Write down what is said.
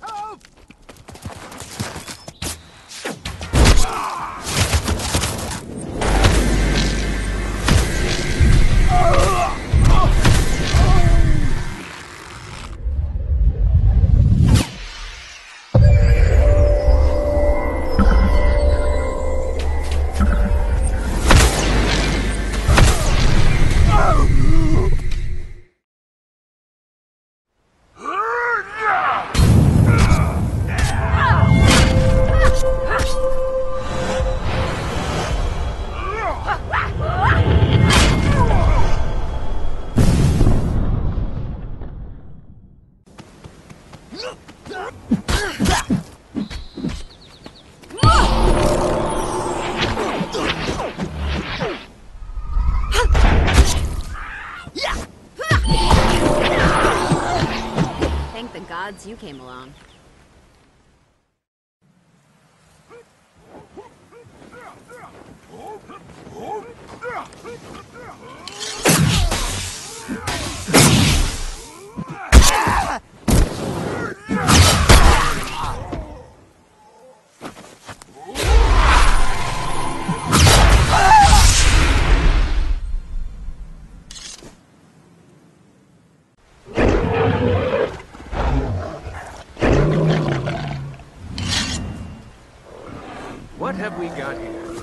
Help! Thank the gods you came along. What have we got here?